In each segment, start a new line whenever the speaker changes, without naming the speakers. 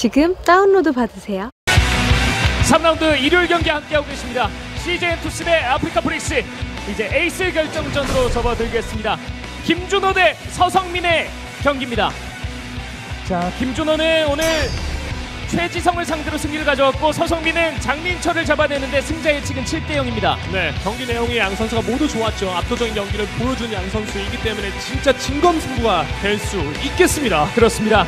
지금 다운로드 받으세요.
3라운드 일요일 경기 함께하고 계십니다. CJ 엔투스 대 아프리카 프릭스 이제 에이스 결정전으로 접어들겠습니다. 김준호 대 서성민의 경기입니다. 자, 김준호는 오늘 최지성을 상대로 승리를 가져왔고 서성민은 장민철을 잡아내는데 승자 예측은 7대 0입니다.
네, 경기 내용이 양 선수가 모두 좋았죠. 압도적인 경기를 보여준 양 선수이기 때문에 진짜 진검승부가 될 수 있겠습니다.
그렇습니다.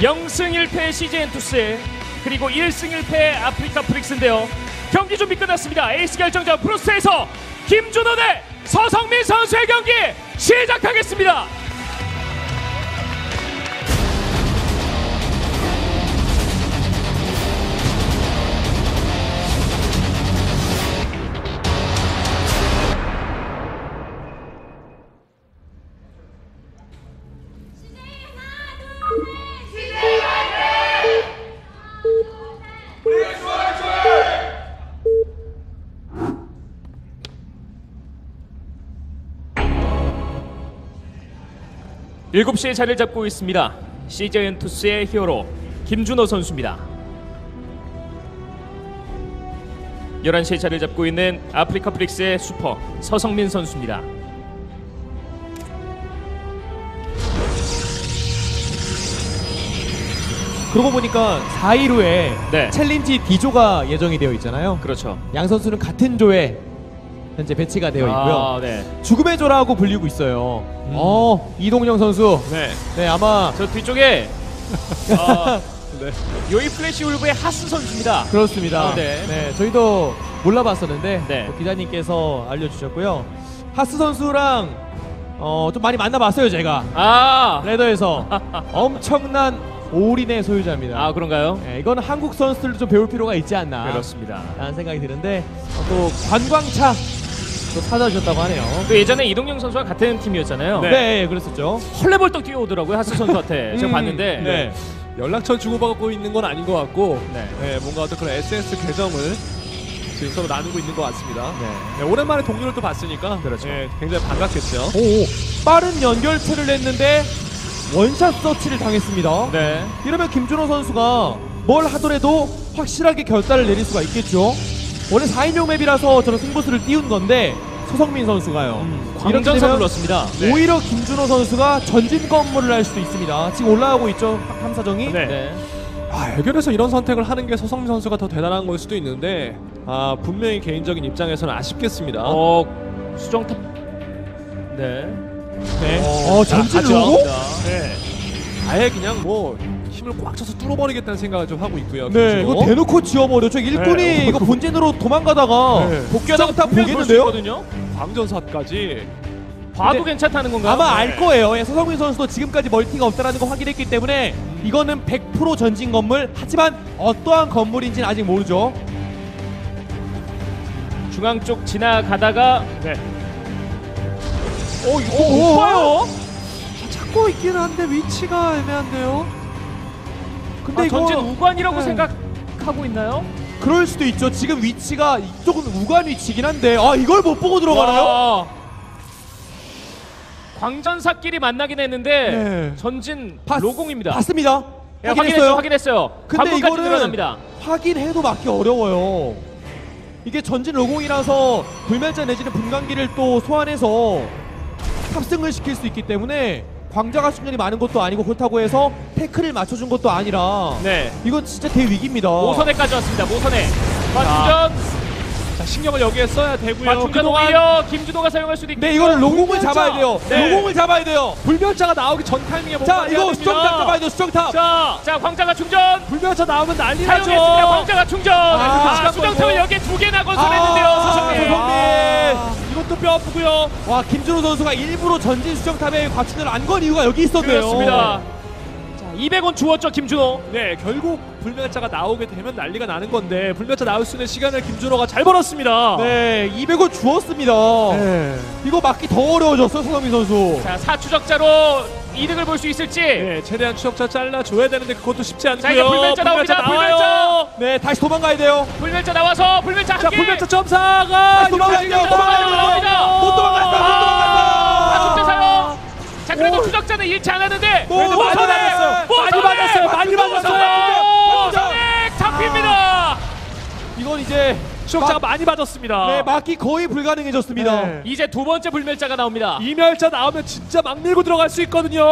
0승 1패 CJ 엔투스 그리고 1승 1패 아프리카 프릭스인데요. 경기 준비 끝났습니다. 에이스 결정전 프로스트에서 김준호 대 서성민 선수의 경기 시작하겠습니다. 일곱 시에 자리를 잡고 있습니다. CJ 엔투스의 히어로 김준호 선수입니다. 11시에 자리를 잡고 있는 아프리카 프릭스의 슈퍼 서성민 선수입니다.
그러고 보니까 4일 후에
네.
챌린지 D조가 예정이 되어 있잖아요.
그렇죠.
양 선수는 같은 조에 현재 배치가 되어 있고요.
아, 네.
죽음의 조라고 불리고 있어요. 어, 이동녕 선수.
네,
네, 아마
저 뒤쪽에 어,
네.
yoe Flash Wolves의 하스 선수입니다.
그렇습니다.
아, 네.
저희도 몰라봤었는데
네.
뭐 기자님께서 알려주셨고요. 하스 선수랑 어, 좀 많이 만나봤어요, 제가.
아,
ladder에서 엄청난 올인의 소유자입니다.
아 그런가요?
네, 이건 한국 선수들도 좀 배울 필요가 있지 않나.
그렇습니다.
라는 생각이 드는데 어, 또 관광차 또 찾아주셨다고 하네요.
또 예전에 이동영 선수와 같은 팀이었잖아요.
네, 네, 그랬었죠.
헐레벌떡 뛰어오더라고요 하스 선수한테 제가
음,
봤는데
네.
연락처 주고받고 있는 건 아닌 것 같고,
네.
네, 뭔가 어떤 그런 SS 계정을 지금 서로 나누고 있는 것 같습니다.
네.
네, 오랜만에 동료를 또 봤으니까,
그렇죠.
네, 굉장히 반갑겠죠.
오, 빠른 연결체를 했는데 원샷 서치를 당했습니다.
네.
이러면 김준호 선수가 뭘 하더라도 확실하게 결단을 내릴 수가 있겠죠. 원래 4인용 맵이라서 저는 승부수를 띄운 건데 서성민 선수가요.
광전선을
되면
넣었습니다.
네.
오히려 김준호 선수가 전진 건물을 할 수도 있습니다. 지금 올라가고 있죠 탐사정이.
네.
네.
아, 해결해서 이런 선택을 하는 게 서성민 선수가 더 대단한 걸 수도 있는데, 아, 분명히 개인적인 입장에서는 아쉽겠습니다.
어 수정탑. 네.
네.
어,
전진. 로고?
네. 아예 그냥 뭐 힘을 꽉 쳐서 뚫어버리겠다는 생각을 좀 하고 있고요.
네,
김준호.
이거 대놓고 지워버렸죠. 일꾼이
네.
이거 본진으로 도망가다가
네.
복귀하다
수정탑 보겠는데요?
거든요.
광전사까지
봐도 괜찮다는 건가요?
아마
네.
알 거예요. 예, 서성민 선수도 지금까지 멀티가 없다라는 거 확인했기 때문에 이거는 100% 전진 건물. 하지만 어떠한 건물인지는 아직 모르죠.
중앙 쪽 지나가다가
네.
어 이거 못 봐요.
찾고 있긴 한데 위치가 애매한데요. 근데
아,
이거
전진 우관이라고
네.
생각하고 있나요?
그럴 수도 있죠. 지금 위치가 이쪽은 우간 위치긴 한데 아 이걸 못 보고 들어가나요?
와. 광전사끼리 만나긴 했는데
네.
전진
봤-
로공입니다.
봤습니다.
예, 확인했어요. 확인했어요.
근데
광고까지
이거는
들어갑니다.
확인해도 맞기 어려워요. 이게 전진 로공이라서 불멸자 내지는 분광기를 또 소환해서 탑승을 시킬 수 있기 때문에 광자가 충전이 많은 것도 아니고 그렇다고 해서 태클을 맞춰준 것도 아니라
네.
이건 진짜 대위기입니다.
모선에까지 왔습니다. 모선에. 맞충전.
자, 신경을 여기에 써야 되고요.
오히려 김준호가 사용할 수도 있고.
네 이거는 로공을! 잡아야 돼요.
네.
로공을 잡아야 돼요.
불멸자가 나오기 전 타이밍에 뭔가
자
해야
이거
됩니다.
수정탑 잡아야 돼요. 수정탑.
자, 자 광자가 충전.
불멸자 나오면 난리
사용했습니다.
나죠.
광자가 충전.
아,
아, 수정탑을 여기에 두 개나 건설했는데요.
아,
서성민.
이것도 뼈 아프고요.
와 김준호 선수가 일부러 전진 수정탑에 과친을 안 건 이유가 여기 있었네요.
그렇습니다. 자, 200원 주었죠 김준호.
네, 결국 불멸자가 나오게 되면 난리가 나는 건데 불멸자 나올 수 있는 시간을 김준호가 잘 벌었습니다.
네 200원 주었습니다.
네.
이거 막기 더 어려워졌어요 손흥민 선수.
자, 사추적자로 이득을 볼 수 있을지.
네, 최대한 추적자 잘라줘야 되는데 그것도 쉽지 않고요.
자, 이제 불멸자 나옵니다.
나와요.
네 다시 도망가야 돼요.
불멸자 나와서 불멸자 한
자,
개.
불멸자 점사가
도망가야 돼요. 도망가야 돼요. 못 도망갔다. 못
아,
도망갔다.
사용. 자, 그래도
오.
추적자는 잃지 않았는데.
모선에!
맞았어요.
이제
추적자가
막-
많이 빠졌습니다.
네, 막기 거의 불가능해졌습니다.
네.
이제 두 번째 불멸자가 나옵니다.
이멸자 나오면 진짜 막 밀고 들어갈 수 있거든요.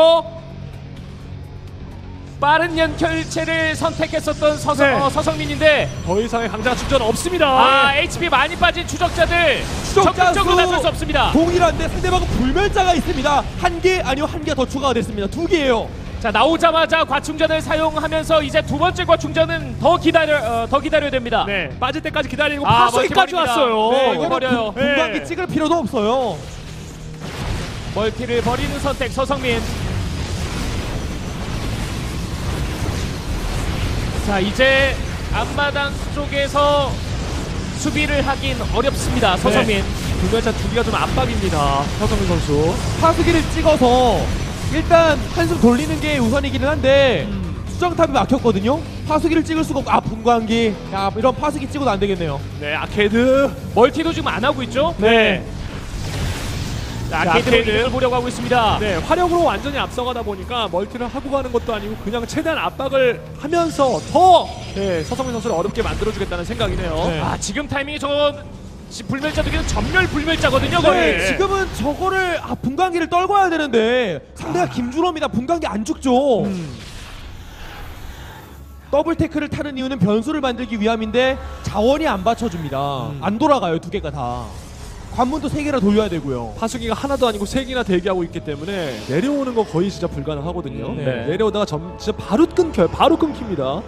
빠른 연결체를 선택했었던 서성,
네.
어, 서성민인데
더 이상의 강자 충전 없습니다.
아 HP 많이 빠진 추적자들
추적자
적극적으로
수
나설 수 없습니다.
동일한데 상대방은 불멸자가 있습니다. 한 개 아니요 한 개 더 추가가 됐습니다. 두 개예요.
자 나오자마자 과충전을 사용하면서 이제 두 번째 과충전은 더 기다려 어, 더 기다려야 됩니다.
네, 빠질 때까지 기다리고
아,
파수기까지
멀티버립니다.
왔어요.
네, 이거 버려요.
분- 분광기
네.
찍을 필요도 없어요.
멀티를 버리는 선택 서성민. 자 이제 앞마당 쪽에서 수비를 하긴 어렵습니다. 서성민.
불멸자 두 개가 좀 압박입니다. 서성민 선수.
파수기를 찍어서 일단 한숨 돌리는 게 우선이기는 한데
음.
수정탑이 막혔거든요. 파수기를 찍을 수가 없고 아 분광기 야 이런 파수기 찍어도 안 되겠네요.
네, 아케이드.
멀티도 지금 안 하고 있죠?
네.
자, 아케이드. 이득을 보려고 하고 있습니다.
네, 화력으로 완전히 앞서가다 보니까 멀티를 하고 가는 것도 아니고 그냥 최대한 압박을 하면서 더 네, 서성민 선수를 어렵게 만들어주겠다는 생각이네요.
네.
아 지금 타이밍이 저거 지- 불멸자 두개는 전멸 불멸자거든요. 거의.
네, 지금은 저거를 아 분광기를 떨궈야 되는데 상대가 김준호입니다. 분광기 안 죽죠.
음.
더블 테크를 타는 이유는 변수를 만들기 위함인데 자원이 안 받쳐줍니다.
음.
안 돌아가요 두 개가 다. 관문도 세 개나 돌려야 되고요.
파수기가 하나도 아니고 세 개나 대기하고 있기 때문에 내려오는 거 거의 진짜 불가능하거든요.
음,
네.
내려오다가 점, 진짜 바로 끊겨요. 바로 끊깁니다.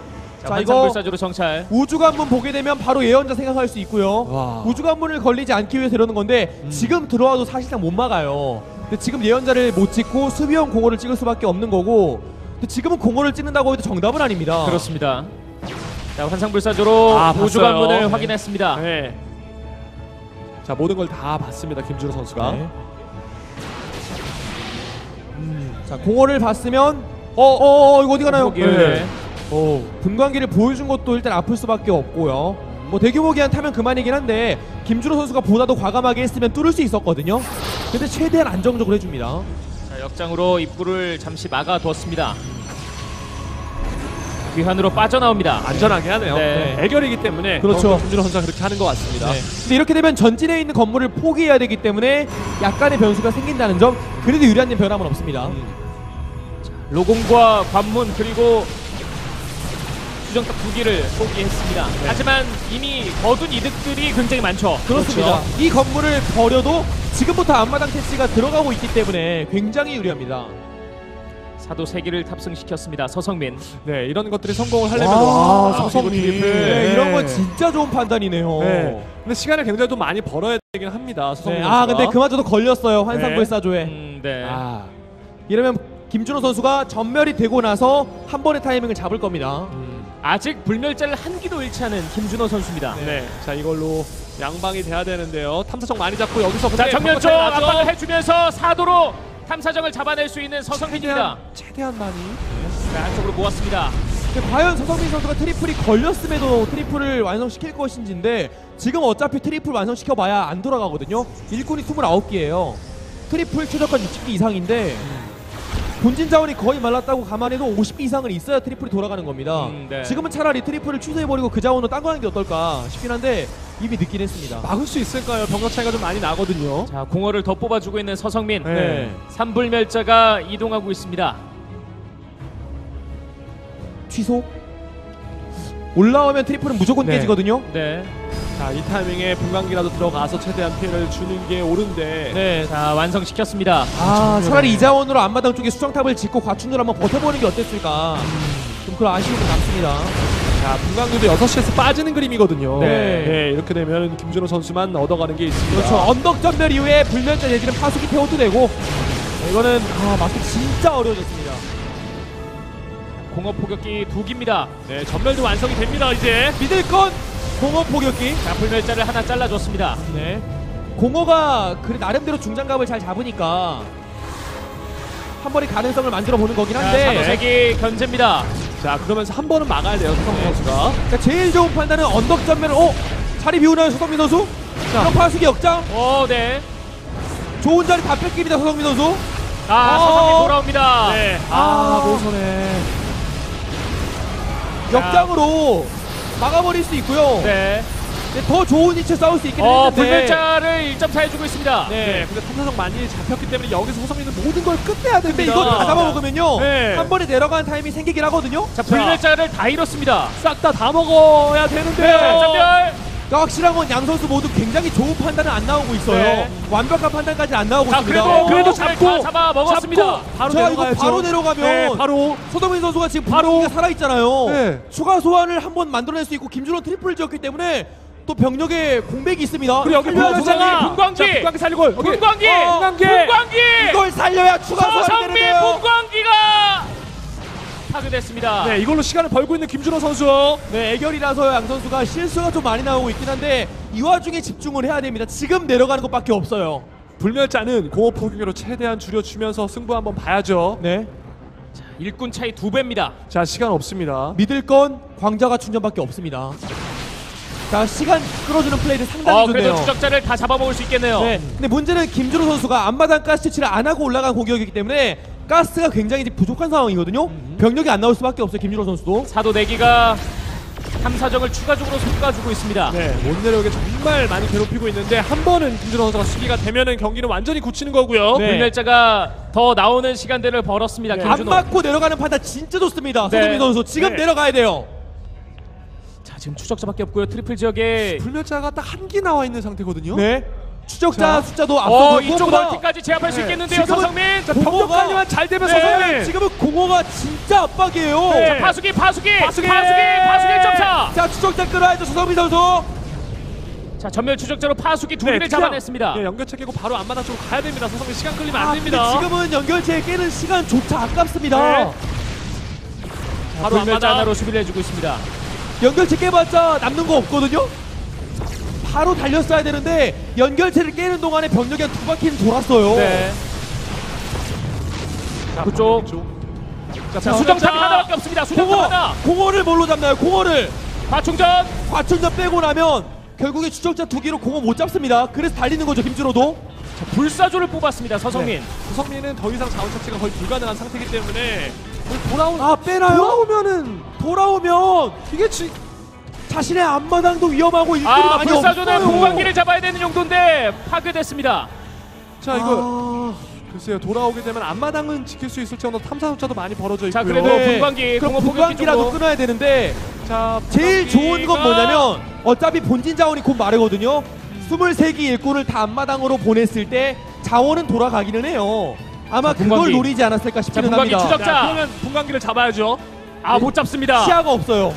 자,
이거-
불사조로 정찰.
우주 관문 보게 되면 바로 예언자 생각할 수 있고요.
와.
우주 관문을 걸리지 않기 위해서 이러는 건데 지금 들어와도 사실상 못 막아요. 근데 지금 예언자를 못 찍고 수비형 공허를 찍을 수밖에 없는 거고 근데 지금은 공허를 찍는다고 해도 정답은 아닙니다.
그렇습니다. 자 환상 불사조로
아,
우주
봤어요.
관문을
네.
확인했습니다.
네. 자 모든 걸 다 봤습니다. 김준호 선수가.
네. 자 공허를 봤으면 어어 어, 이거 어디 가나요?
거기에, 네.
어, 분광기를 보여준 것도 일단 아플 수밖에 없고요. 뭐 대규모 기한 타면 그만이긴 한데 김준호 선수가 보다도 과감하게 했으면 뚫을 수 있었거든요. 근데 최대한 안정적으로 해줍니다.
자 역장으로 입구를 잠시 막아두었습니다. 귀환으로 빠져나옵니다.
안전하게 하네요.
네.
애결이기 때문에
그렇죠.
김준호 선수가 그렇게 하는 것 같습니다.
네. 근데 이렇게 되면 전진에 있는 건물을 포기해야 되기 때문에 약간의 변수가 생긴다는 점 그래도 유리한 점 변함은 없습니다.
로공과 관문 그리고 수정탑 두 개를 포기했습니다.
네.
하지만 이미 거둔 이득들이 굉장히 많죠.
그렇습니다. 이 건물을 버려도 지금부터 앞마당 태치가 들어가고 있기 때문에 굉장히 유리합니다.
사도 세 개를 탑승시켰습니다. 서성민.
네, 이런 것들이 성공을 하려면
와,
와,
서성민.
그리고 트리플.
네, 이런 건 진짜 좋은 판단이네요.
네. 근데 시간을 굉장히 좀 많이 벌어야 되긴 합니다. 서성민
네,
선수가.
아 근데 그마저도 걸렸어요 환상불사조에.
음, 네.
아,
이러면 김준호 선수가 점멸이 되고 나서 한 번의 타이밍을 잡을 겁니다.
음,
아직 불멸자를 한 기도 잃지 않은 김준호 선수입니다.
네. 자 이걸로 양방이 돼야 되는데요. 탐사정 많이 잡고 여기서
자 정면 쪽? 압박을 해주면서 사도로 탐사정을 잡아낼 수 있는 서성민입니다.
최대한, 많이.
자 안쪽으로 모았습니다.
근데 과연 서성민 선수가 트리플이 걸렸음에도 트리플을 완성시킬 것인지인데 지금 어차피 트리플 완성시켜봐야 안 돌아가거든요. 일꾼이 29개예요. 트리플 최적화가 60개 이상인데 본진 자원이 거의 말랐다고 감안해도 50개 이상은 있어야 트리플이 돌아가는 겁니다.
음, 네.
지금은 차라리 트리플을 취소해버리고 그 자원으로 딴거 하는 게 어떨까 싶긴 한데 이미 늦긴 했습니다.
막을 수 있을까요? 병력 차이가 좀 많이 나거든요.
자 공허를 더 뽑아주고 있는 서성민.
네.
삼불멸자가 이동하고 있습니다.
취소? 올라오면 트리플은 무조건
네.
깨지거든요.
네.
자, 이 타이밍에 분광기라도 들어가서 최대한 피해를 주는 게 옳은데.
네. 자 완성시켰습니다.
아 차라리 이 자원으로 앞마당 쪽에 수정탑을 짓고 과충전 한번 버텨보는 게 어땠을까 좀 그런 아쉬움이 남습니다
자, 분광기도 6시에서 빠지는 그림이거든요.
네.
이렇게 되면 김준호 선수만 얻어가는 게 있습니다.
그렇죠 언덕 전멸 이후에 불면자 내지는 파수기 태워도 되고 이거는 아 맞기 진짜 어려워졌습니다
공허 포격기 두 기입니다.
네, 전멸도 완성이 됩니다, 이제.
믿을 건 공허 포격기
자 불멸자를 하나 잘라줬습니다.
네 공허가 그 나름대로 중장갑을 잘 잡으니까 한 번의 가능성을 만들어 보는 거긴
자
한데
사도색이 견제입니다.
자, 그러면서 한 번은 막아야 돼요, 서성민 선수가.
그러니까 제일 좋은 판단은 언덕 전멸을 어? 자리 비우나요 서성민 선수? 이런 파수기 역장
오 네.
좋은 자리 다 뺏깁니다 서성민 선수
아
어.
서성민 돌아옵니다.
네.
아,
아, 노선에.
역장으로 막아버릴 수 있고요.
네.
네, 더 좋은 위치에 싸울 수 있긴
어,
했는데
불멸자를 일점사해주고 있습니다.
네. 근데 탐사정 많이 잡혔기 때문에 여기서 서성민은 모든 걸 끝내야 됩니다.
근데 이거 다 잡아먹으면
네.
한 번에 내려가는 타임이 생기긴 하거든요.
자, 불멸자를 다 잃었습니다.
싹 다 다 먹어야 되는데요.
자, 점멸.
그러니까 확실한 건 양 선수 모두 굉장히 좋은 판단은 안 나오고 있어요.
네.
완벽한 판단까지 안 나오고
자,
있습니다.
그래도
그래도
잘
잡고,
다 잡아 먹었습니다.
잡고 바로
자, 이거
내려가야죠.
바로 내려가면
네, 바로
서성민 선수가 지금
바로.
바로 살아 있잖아요.
네.
추가 소환을 한번 만들어낼 수 있고 김준호 트리플 지었기 때문에 또 병력에 공백이 있습니다.
그리고 여기
살려야 되잖아요.
분광기!
자, 분광기 살리고 여기
분광기!
어,
분광기!
분광기!
이걸 살려야 추가 소환이
서성민
되는데요.
분광기가 파괴됐습니다.
네, 이걸로 시간을 벌고 있는 김준호 선수.
네, 애결이라서 양 선수가 실수가 좀 많이 나오고 있긴 한데 이 와중에 집중을 해야 됩니다. 지금 내려가는 것밖에 없어요.
불멸자는 공업 포격으로 최대한 줄여주면서 승부 한번 봐야죠.
네.
일꾼 차이 두 배입니다.
자, 시간 없습니다.
믿을 건 광자가 충전밖에 없습니다. 자, 시간 끌어주는 플레이를 상당히
어,
좋네요.
그래도 추적자를 다 잡아먹을 수 있겠네요.
네. 근데 문제는 김준호 선수가 앞마당 가스 채취를 안 하고 올라간 공격이기 때문에 가스가 굉장히 이제 부족한 상황이거든요. 병력이 안 나올 수밖에 없어요. 김준호 선수도.
사도 내기가 탐사정을 추가적으로 솎아주고 있습니다.
네, 못 내려오게 정말 많이 괴롭히고 있는데 한 번은 김준호 선수가 수비가 되면은 경기는 완전히 굳히는 거고요.
네.
불멸자가 더 나오는 시간대를 벌었습니다.
네.
안
김준호.
맞고 내려가는 판단 진짜 좋습니다.
네.
서동민 선수 지금
네.
내려가야 돼요.
자, 지금 추적자밖에 없고요. 트리플 지역에
불멸자가 딱 한 기 나와 있는 상태거든요.
네. 추적자
자.
숫자도
어,
앞서고
이쪽
무엇보다
멀티까지 제압할 수
네.
있겠는데요,
지금은-
서성민.
자,
공허가-
병력 관리만 잘 되면
네.
서성민.
지금은 공허가 진짜 압박이에요.
네.
자, 파수기, 파수기,
파수기!
파수기, 파수기 1.4.
자, 추적자 끌어야죠. 서성민 선수.
자, 점멸 추적자로 파수기 두
네,
개를
그냥,
잡아냈습니다.
네, 연결체 깨고 바로 앞마당 쪽으로 가야 됩니다. 서성민 시간 끌리면
아,
안 됩니다.
지금은 연결체 깨는 시간조차 아깝습니다.
네. 바로
불멸자
앞마당.
하나로 수비를 해주고 있습니다.
연결체 깨봤자 남는 거 없거든요. 바로 달렸어야 되는데 연결체를 깨는 동안에 병력이 한 두 바퀴는 돌았어요.
네.
자,
그쪽.
쪽.
자,
자,
수정탑이 하나밖에 없습니다. 수정탑
공허,
하나.
공허를 뭘로 잡나요? 공허를
과충전.
과충전 빼고 나면 결국에 추적자 두 개로 공허 못 잡습니다. 그래서 달리는 거죠 김준호도.
자, 불사조를 뽑았습니다. 서성민.
서성민은 더 이상 자원 착취가 거의 불가능한 상태이기 때문에 돌아오
아 빼나요?
돌아오면은
돌아오면
이게 지,
자신의 앞마당도 위험하고 일들이
아,
많이
불사조는
없어요.
공방기를 잡아야 되는 용도인데 파괴됐습니다.
자 이거 글쎄요 돌아오게 되면 앞마당은 지킬 수 있을지 언더 탐사 숫자도 많이 벌어져 있고요.
자, 그래도
네.
분광기,
그럼
공허 포격기
분광기라도
쪽으로.
끊어야 되는데
자
제일 좋은 건 뭐냐면 어차피 본진 자원이 곧 마르거든요. 23기 일꾼을 다 앞마당으로 보냈을 때 자원은 돌아가기는 해요. 아마
자,
그걸
분광기.
노리지 않았을까 싶기는
분광기
합니다.
추적-
자,
자.
그러면 분광기를 잡아야죠.
아, 못 잡습니다.
시야가 없어요.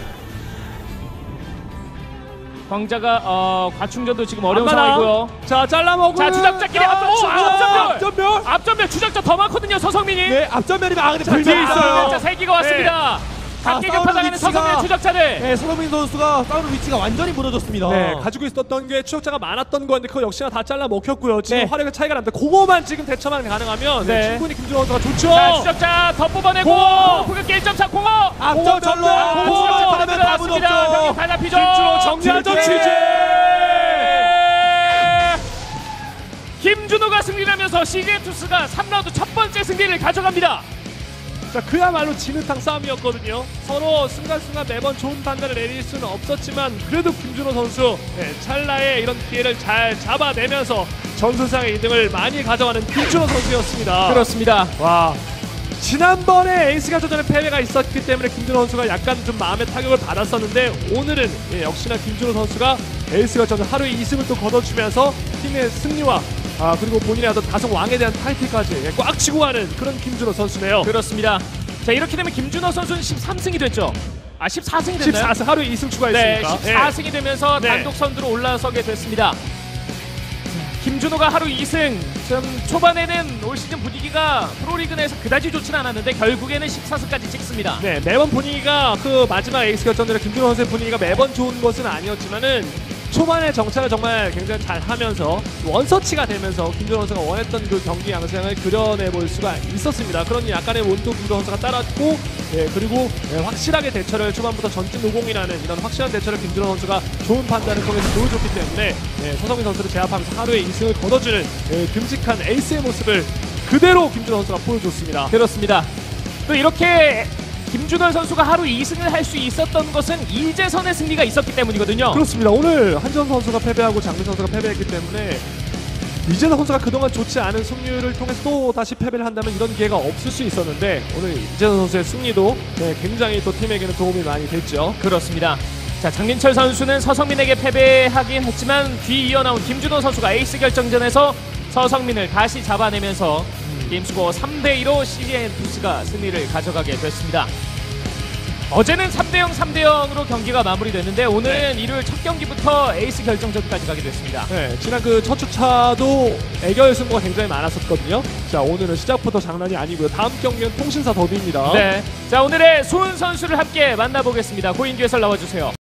광자가 어, 과충전도 지금 어려운
앞마당.
상황이고요.
자 잘라먹고.
자, 추적자끼리 앞- 오, 앞전멸!
앞전멸.
앞전멸 추적자 더 많거든요, 서성민이.
네, 앞전면이면 아 근데
자,
불이 있어요.
자, 세 개가 왔습니다.
자,
각계
싸우는
격파당하는
위치가-
서성민의 추적자들.
네, 손흥민 선수가 싸우는 위치가 완전히 무너졌습니다.
네, 가지고 있었던 게 추적자가 많았던 건데 그거 역시나 다 잘라 먹혔고요. 지금
네.
화력의 차이가 납니다. 그거만 지금 대처만 가능하면 네,
네.
충분히 김준호 선수가 좋죠.
자, 추적자 더 뽑아내고! 공격기 1.4 공허.
앞전면로
전멸!
아,
공허!
추적자
공허
하나
하면 답은. 없죠.
다 잡히죠.
김준호 정리하죠
취재!
취재.
김준호가 승리하면서 CJ 투스가 3라운드 첫 번째 승리를 가져갑니다.
자 그야말로 진흙탕 싸움이었거든요. 서로 순간순간 매번 좋은 판단을 내릴 수는 없었지만 그래도 김준호 선수 네, 찰나의 이런 기회를 잘 잡아내면서 전술상의 2등을 많이 가져가는 김준호 선수였습니다.
그렇습니다.
와 지난번에 에이스 결정전에 패배가 있었기 때문에 김준호 선수가 약간 좀 마음의 타격을 받았었는데 오늘은 예, 역시나 김준호 선수가 에이스 결정전 하루에 2승을 또 거둬주면서 팀의 승리와 아 그리고 본인의 어떤 다승왕에 대한 타이틀까지 예, 꽉 치고 가는 그런 김준호 선수네요.
그렇습니다. 자 이렇게 되면 김준호 선수는 13승이 됐죠. 아 14승이 됐나요?
14승 하루에 2승
네,
추가했으니까.
14승이 되면서
네.
단독 선두로 올라서게 됐습니다. 김준호가 하루 2승. 좀 초반에는 올 시즌 분위기가 프로리그 내에서 그다지 좋지는 않았는데 결국에는 14승까지 찍습니다.
네, 매번 분위기가 그 마지막 에이스 결정전에 김준호 선수의 분위기가 매번 좋은 것은 아니었지만은 초반에 정찰을 정말 굉장히 잘 하면서 one search가 되면서 김준호 선수가 원했던 그 경기 양상을 그려내 볼 수가 있었습니다. 그런 약간의 운도 김준호 선수가 따랐고, 예, 그리고 예, 확실하게 대처를 초반부터 전진 로공이라는 이런 확실한 대처를 김준호 선수가 좋은 판단을 통해서 보여줬기 때문에 예, 서성민 선수를 제압하면서 하루에 2승을 거둬주는 예, 듬직한 에이스의 모습을 그대로 김준호 선수가 보여줬습니다.
그렇습니다. 또 이렇게 김준원 선수가 하루 2승을 할 수 있었던 것은 이재선의 승리가 있었기 때문이거든요.
그렇습니다. 오늘 한전 선수가 패배하고 장민 선수가 패배했기 때문에 이재선 선수가 그동안 좋지 않은 승률을 통해서 또 다시 패배를 한다면 이런 기회가 없을 수 있었는데 오늘 이재선 선수의 승리도 네, 굉장히 또 팀에게는 도움이 많이 됐죠.
그렇습니다. 자 장민철 선수는 서성민에게 패배하긴 했지만 뒤 이어 나온 김준호 선수가 에이스 결정전에서 서성민을 다시 잡아내면서 게임 스코어 3대 2로 CJ 엔투스가 승리를 가져가게 됐습니다. 어제는 3대0 3대0으로 경기가 마무리됐는데 오늘은 일요일 첫 경기부터 에이스 결정전까지 가게 됐습니다.
네, 지난 그 첫 주차도 애결 승부가 굉장히 많았었거든요. 자 오늘은 시작부터 장난이 아니고요. 다음 경기는 통신사 더비입니다.
네. 자 오늘의 소은 선수를 함께 만나보겠습니다. 고인규 해설 나와주세요.